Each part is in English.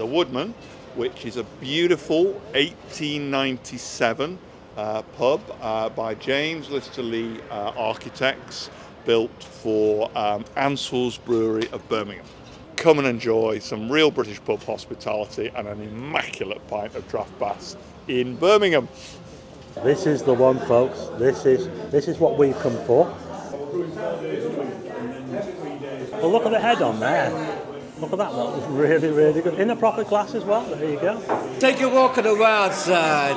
The Woodman, which is a beautiful 1897 uh, pub uh, by James Lister Lea uh, Architects, built for um, Ansell's Brewery of Birmingham. Come and enjoy some real British pub hospitality and an immaculate pint of draft bass in Birmingham. This is the one, folks. This is this is what we've come for. Well, look at the head on there. Look at that one. It's really, really good. In a proper glass as well. There you go. Take a walk on the wild side.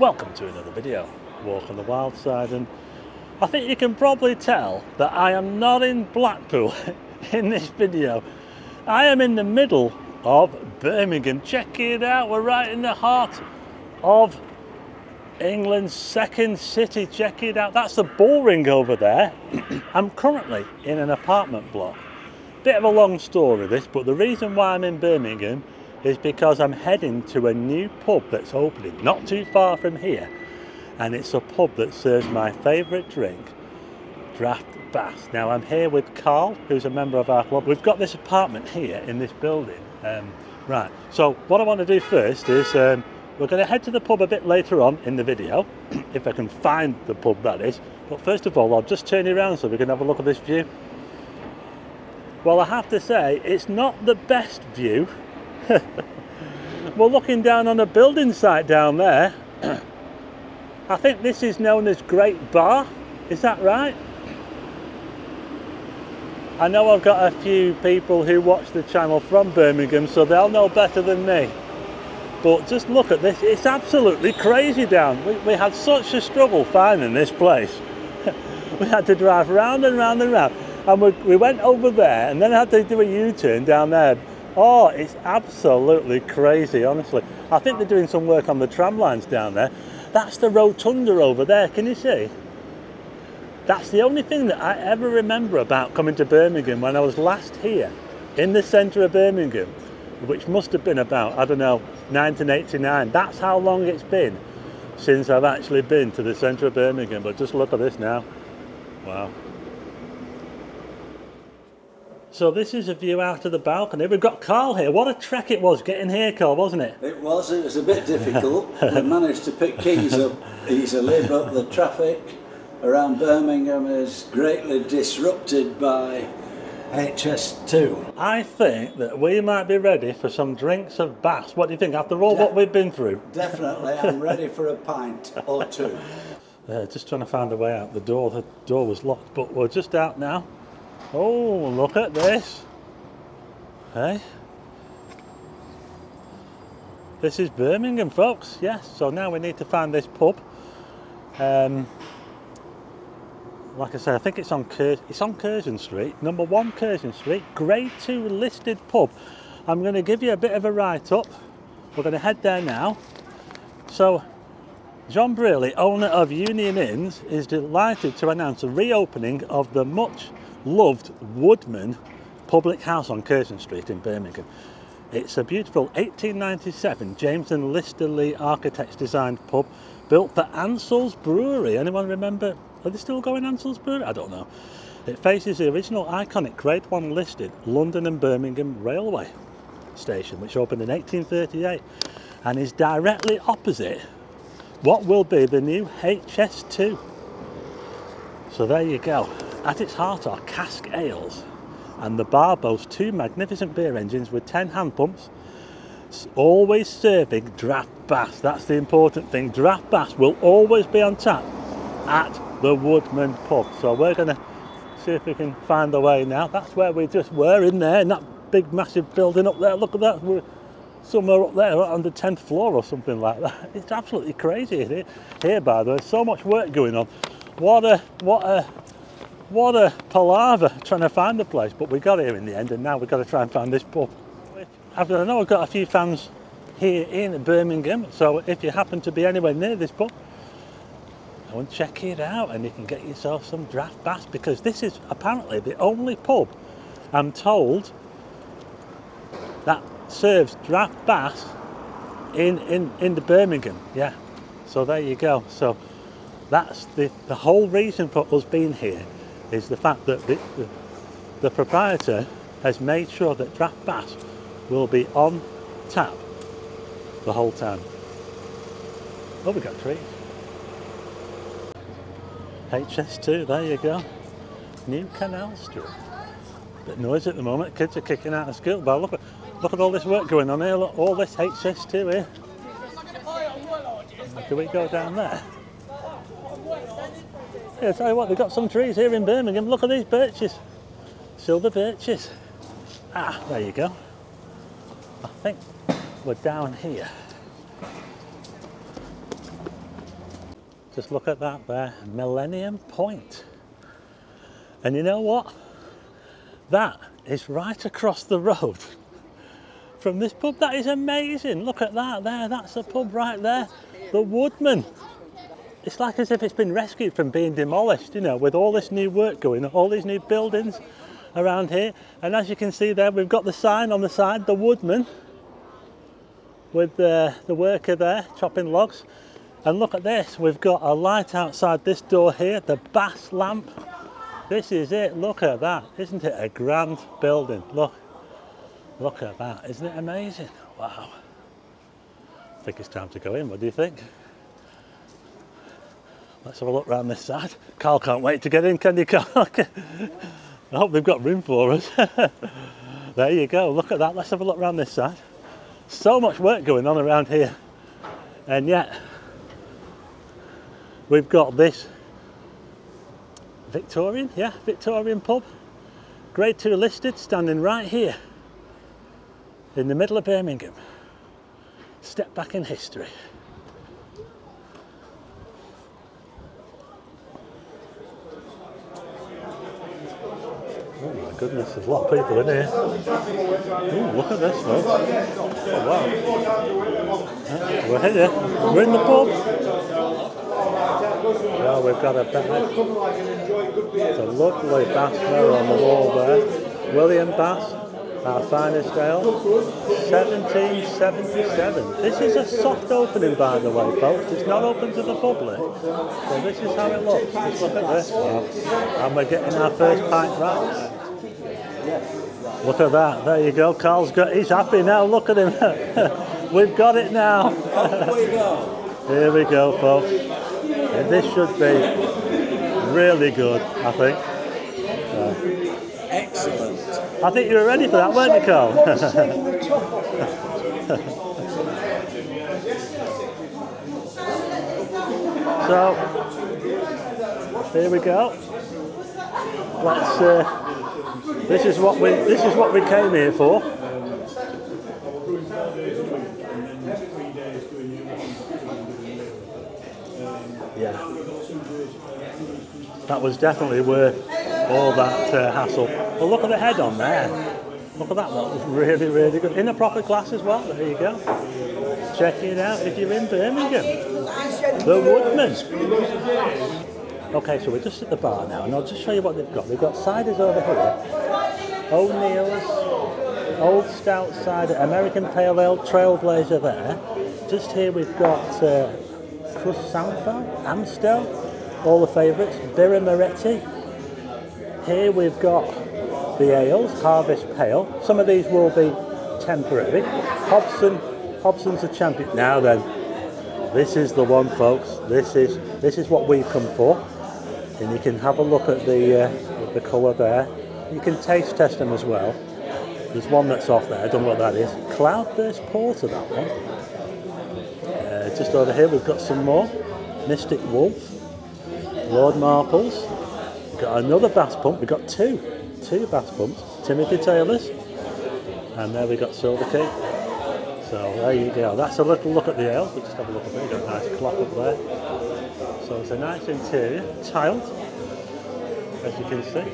Welcome to another video, Walk on the Wild Side, and I think you can probably tell that I am not in Blackpool in this video. I am in the middle of Birmingham. Check it out, we're right in the heart of England's second city. Check it out, that's the Bullring over there. I'm currently in an apartment block. Bit of a long story this, but the reason why I'm in Birmingham is because I'm heading to a new pub that's opening not too far from here and it's a pub that serves my favourite drink, draft bass. Now I'm here with Carl, who's a member of our club. We've got this apartment here in this building. Um, right, so what I want to do first is um, we're going to head to the pub a bit later on in the video, if I can find the pub that is. But first of all, I'll just turn you around so we can have a look at this view. Well, I have to say, it's not the best view. We're looking down on a building site down there. I think this is known as Great Barr. Is that right? I know I've got a few people who watch the channel from Birmingham, so they'll know better than me. But just look at this, it's absolutely crazy down. We, we had such a struggle finding this place. we had to drive round and round and round. And we, we went over there and then had to do a U-turn down there. Oh, it's absolutely crazy, honestly. I think they're doing some work on the tram lines down there. That's the rotunda over there, can you see? That's the only thing that I ever remember about coming to Birmingham when I was last here, in the centre of Birmingham, which must have been about, I don't know, 1989. That's how long it's been since I've actually been to the centre of Birmingham. But just look at this now. Wow. So this is a view out of the balcony. We've got Carl here. What a trek it was getting here, Carl, wasn't it? It was. It was a bit difficult. we managed to pick keys up easily, but the traffic around Birmingham is greatly disrupted by HS2. I think that we might be ready for some drinks of Bass. What do you think, after all De what we've been through? Definitely, I'm ready for a pint or two. Uh, just trying to find a way out the door. The door was locked, but we're just out now. Oh, look at this. Hey? This is Birmingham, folks. Yes, so now we need to find this pub. Um, like I said, I think it's on Cur it's on Curzon Street, number one Curzon Street, grade two listed pub. I'm going to give you a bit of a write up. We're going to head there now. So, John Brearley, owner of Union Inns, is delighted to announce a reopening of the much loved Woodman Public House on Curzon Street in Birmingham. It's a beautiful 1897 James and Lister Lea architects designed pub built for Ansell's Brewery. Anyone remember? Are they still going Ansell's Brewery? I don't know. It faces the original iconic Grade 1 listed London and Birmingham Railway station, which opened in 1838 and is directly opposite what will be the new HS2. So there you go. At its heart are cask ales, and the bar boasts two magnificent beer engines with 10 hand pumps, always serving draft bass. That's the important thing. Draft bass will always be on tap at the Woodman pub. So we're going to see if we can find the way now. That's where we just were in there, in that big massive building up there. Look at that. We're somewhere up there on the 10th floor or something like that. It's absolutely crazy here, here by the way. So much work going on. What a, what a, what a palaver trying to find the place, but we got here in the end and now we've got to try and find this pub. I know I've got a few fans here in Birmingham, so if you happen to be anywhere near this pub, go and check it out and you can get yourself some draft bass because this is apparently the only pub I'm told that serves draft bass in, in, in the Birmingham, yeah. So there you go. So That's the, the whole reason for us being here is the fact that the, the, the proprietor has made sure that draft bass will be on tap the whole time. Oh, we got trees. HS2, there you go. New Canal Street. Bit noisy at the moment, kids are kicking out of school, but look at, look at all this work going on here, look, all this HS2 here. Do we go down there? Yeah, tell you what, they've got some trees here in Birmingham. Look at these birches. Silver birches. Ah, there you go. I think we're down here. Just look at that there, Millennium Point. And you know what? That is right across the road from this pub. That is amazing. Look at that there. That's the pub right there. The Woodman. It's like as if it's been rescued from being demolished, you know, with all this new work going all these new buildings around here. And as you can see there, we've got the sign on the side, the Woodman, with the, the worker there chopping logs. And look at this, we've got a light outside this door here, the bass lamp. This is it, look at that. Isn't it a grand building? Look, look at that, isn't it amazing? Wow. I think it's time to go in, what do you think? Let's have a look round this side. Carl can't wait to get in, can you, Carl? I hope they've got room for us. there you go, look at that. Let's have a look round this side. So much work going on around here. And yet, we've got this Victorian, yeah, Victorian pub. Grade 2 listed, standing right here in the middle of Birmingham. Step back in history. Oh my goodness, there's a lot of people in here. Ooh, look at this, folks. Oh wow. We're here. We're in the pub. Well, we've got a bag. It's a lovely bass on the wall there. William Bass, our finest ale. 1777. This is a soft opening, by the way, folks. It's not open to the public. So this is how it looks. Just look at this. And we're getting our first pint right. Look at that. There you go. Carl's got. He's happy now. Look at him. We've got it now. Here we go, folks. And this should be really good, I think. Excellent. I think you were ready for that, weren't you, Carl? so, here we go. Let's. Uh, this is what we. This is what we came here for. That was definitely worth all that uh, hassle. Well, look at the head on there. Look at that, that was really, really good. In a proper glass as well, there you go. Check it out if you're in Birmingham. The Woodman. Okay, so we're just at the bar now, and I'll just show you what they've got. They've got ciders over here. O'Neill's, Old Mout Cider, American Pale Ale, Trailblazer there. Just here we've got uh, Cruzcampo, Amstel, all the favourites, Birra Moretti. Here we've got the ales, Harvest Pale. Some of these will be temporary. Hobson, Hobson's a champion. Now then, this is the one, folks. This is this is what we've come for. And you can have a look at the uh, the colour there. You can taste test them as well. There's one that's off there. I don't know what that is. Cloudburst Porter, that one. Uh, just over here, we've got some more. Mystic Wolf, Lord Marples. We've got another bass pump. We've got two, two bass pumps. Timothy Taylor's, and there we got Silver Key. So there you go. That's a little look at the ale. We'll just have a look at there. Got a nice clock up there. So it's a nice interior, tiled, as you can see.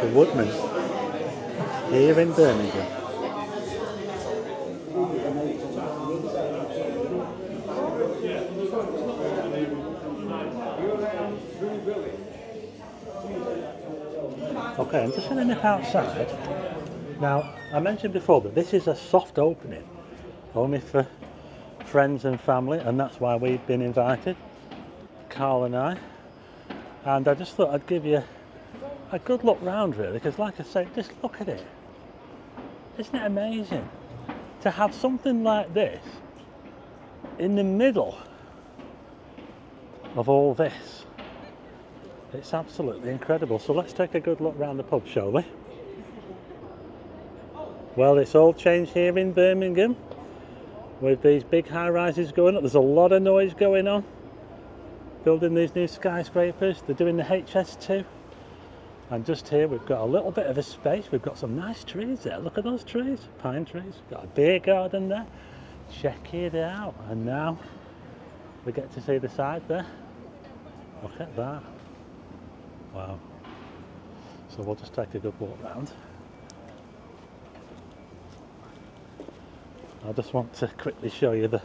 The Woodman here in Birmingham. Okay, I'm just going to nip outside. Now, I mentioned before that this is a soft opening, only for friends and family, and that's why we've been invited, Carl and I. And I just thought I'd give you a good look round, really, because, like I say, just look at it. Isn't it amazing to have something like this in the middle of all this? It's absolutely incredible. So let's take a good look round the pub, shall we? Well, it's all changed here in Birmingham with these big high rises going up. There's a lot of noise going on building these new skyscrapers. They're doing the HS2. And just here we've got a little bit of a space. We've got some nice trees there. Look at those trees, pine trees. Got a beer garden there. Check it out. And now we get to see the side there. Look at that. Wow. So we'll just take a good walk round. I just want to quickly show you the,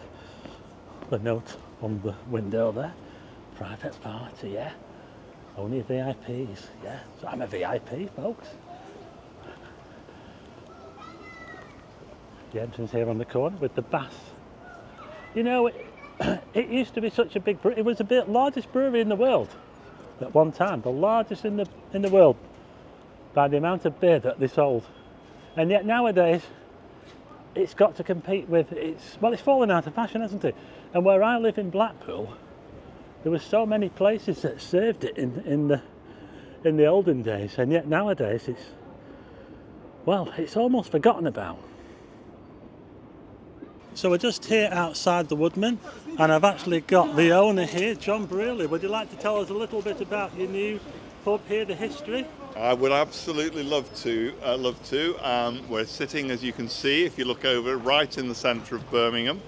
the note on the window there. Private party, yeah. Only VIPs, yeah. So I'm a VIP, folks. The entrance here on the corner with the bath. You know, it, it used to be such a big, it was the largest brewery in the world at one time, the largest in the in the world by the amount of beer that they sold. And yet nowadays, it's got to compete with it's well it's fallen out of fashion hasn't it? And where i live in blackpool there were so many places that served it in in the in the olden days. And yet nowadays it's well it's almost forgotten about so we're just here outside the woodman and i've actually got the owner here john brearley would you like to tell us a little bit about your new pub here the history I would absolutely love to. Uh, love to. Um, we're sitting, as you can see, if you look over, right in the centre of Birmingham,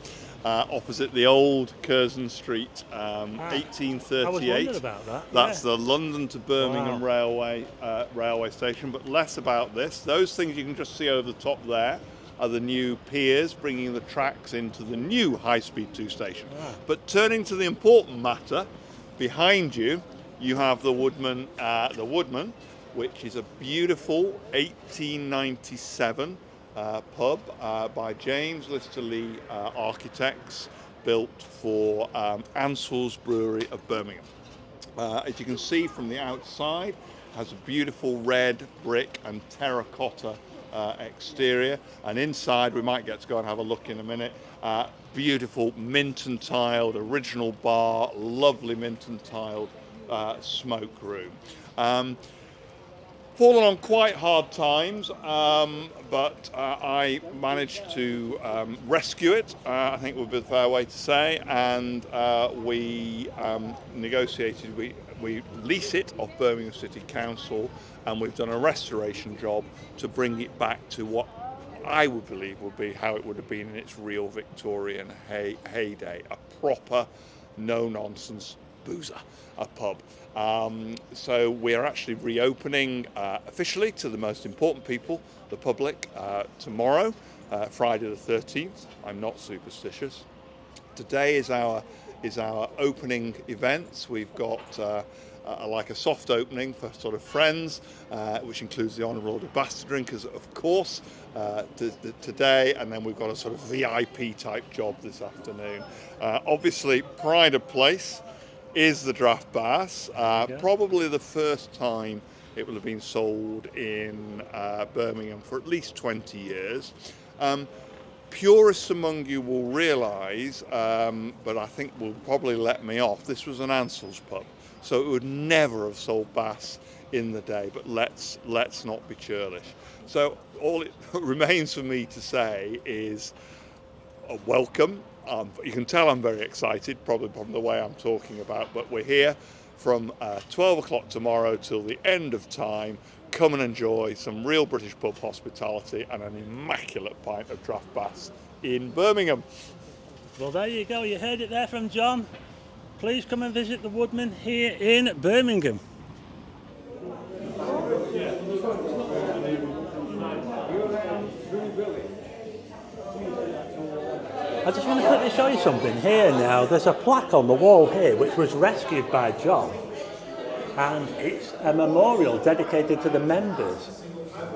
uh, opposite the old Curzon Street, um, Ah, 1838. about that, That's yeah. the London to Birmingham Wow. Railway uh, railway station. But less about this. Those things you can just see over the top there are the new piers bringing the tracks into the new High Speed 2 station. Ah. But turning to the important matter, behind you, you have the Woodman, uh, the Woodman, which is a beautiful 1897 uh, pub uh, by James Lister Lea uh, Architects, built for um, Ansell's Brewery of Birmingham. Uh, as you can see from the outside, has a beautiful red brick and terracotta uh, exterior, and inside we might get to go and have a look in a minute. Uh, beautiful Minton tiled original bar, lovely Minton tiled uh, smoke room. Um, fallen on quite hard times, um, but uh, I managed to um, rescue it, uh, I think would be the fair way to say, and uh, we um, negotiated, we, we lease it off Birmingham City Council, and we've done a restoration job to bring it back to what I would believe would be how it would have been in its real Victorian hey, heyday, a proper, no nonsense boozer, a pub. Um, so we're actually reopening uh, officially to the most important people, the public, uh, tomorrow, uh, Friday the 13th. I'm not superstitious. Today is our is our opening events. We've got uh, like a soft opening for sort of friends, uh, which includes the Honourable Order Drinkers, of course, uh, today, and then we've got a sort of VIP type job this afternoon. Uh, obviously, pride of place is the Draft Bass. Uh, Yeah. Probably the first time it will have been sold in uh, Birmingham for at least 20 years. Um, purists among you will realise, um, but I think will probably let me off, this was an Ansell's pub. So it would never have sold Bass in the day, but let's, let's not be churlish. So all it remains for me to say is a welcome. You can tell I'm very excited, probably from the way I'm talking about, but we're here from uh, 12 o'clock tomorrow till the end of time. Come and enjoy some real British pub hospitality and an immaculate pint of draft bass in Birmingham. Well, there you go. You heard it there from John. Please come and visit the Woodman here in Birmingham. I just want to quickly show you something here now. There's a plaque on the wall here which was rescued by John, and it's a memorial dedicated to the members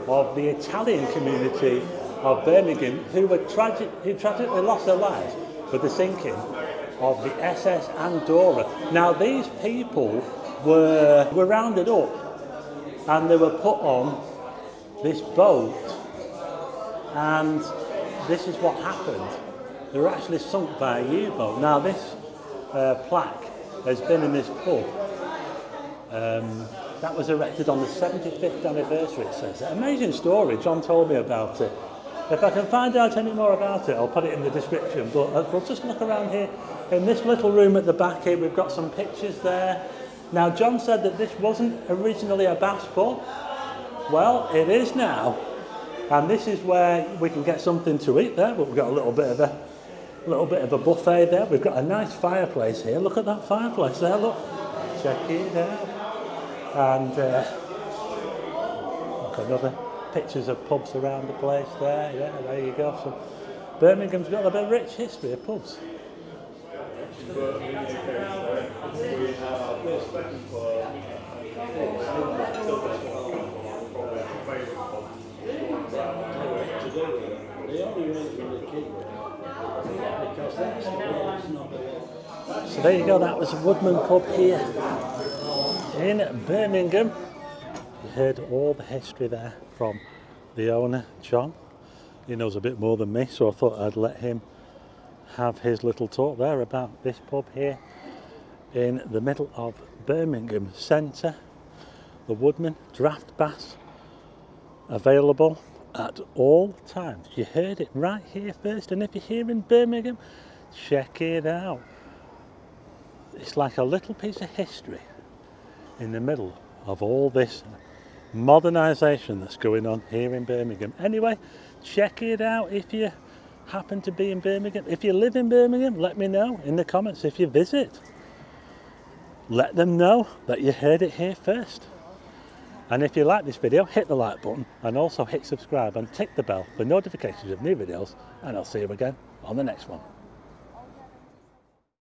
of the Italian community of Birmingham who were tragic, who tragically lost their lives with the sinking of the SS Arandora. Now these people were, were rounded up and they were put on this boat and this is what happened. They were actually sunk by a U-boat. Now this uh, plaque has been in this pub. Um, that was erected on the 75th anniversary, it says. Amazing story, John told me about it. If I can find out any more about it, I'll put it in the description. But uh, we'll just look around here. In this little room at the back here, we've got some pictures there. Now, John said that this wasn't originally a bass pub. Well, it is now. And this is where we can get something to eat there, but we've got a little bit of a little bit of a buffet there. We've got a nice fireplace here. Look at that fireplace there, look. Check it out. And uh, look, another pictures of pubs around the place there. Yeah, there you go. So Birmingham's got a bit of rich history of pubs. So there you go, that was Woodman pub here in Birmingham. You heard all the history there from the owner, John. He knows a bit more than me, so I thought I'd let him have his little talk there about this pub here in the middle of Birmingham Centre. The Woodman Draft Bass available at all times. You heard it right here first, and if you're here in Birmingham, check it out. It's like a little piece of history in the middle of all this modernisation that's going on here in Birmingham. Anyway, check it out if you happen to be in Birmingham. If you live in Birmingham, let me know in the comments if you visit. Let them know that you heard it here first. And if you like this video, hit the like button and also hit subscribe and tick the bell for notifications of new videos. And I'll see you again on the next one.